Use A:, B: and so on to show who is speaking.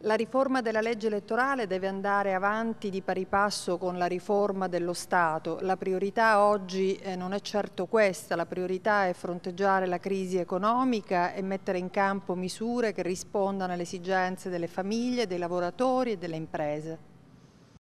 A: La riforma della legge elettorale deve andare avanti di pari passo con la riforma dello Stato. La priorità oggi eh, non è certo questa, la priorità è fronteggiare la crisi economica e mettere in campo misure che rispondano alle esigenze delle famiglie, dei lavoratori e delle imprese.